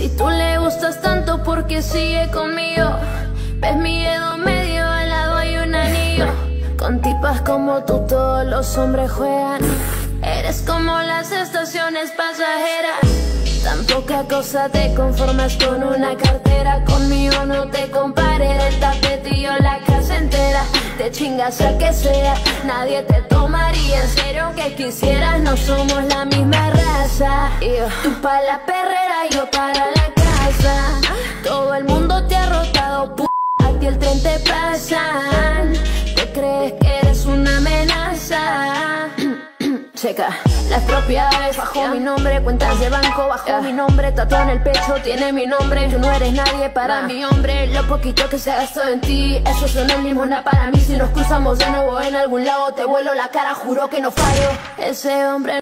Si tú le gustas tanto, porque sigue conmigo? Ves mi dedo medio, al lado hay un anillo. Con tipas como tú, todos los hombres juegan. Eres como las estaciones pasajeras. Tan poca cosa te conformas con una cartera. Conmigo no te compares, el tapetillo, la casa entera. Te chingas a que sea, nadie te tomaría en serio que quisieras. No somos la misma raza. Tú pa' la perrera, para la casa. Todo el mundo te ha rotado, a ti el tren te pasan. ¿Te crees que eres una amenaza? Checa, las propiedades bajo mi nombre, cuentas de banco bajo mi nombre, tatuado en el pecho tiene mi nombre. Tú no eres nadie para mi hombre, lo poquito que se gastó en ti, eso el limona para mí. Si nos cruzamos de nuevo en algún lado, te vuelo la cara, juro que no fallo. Ese hombre.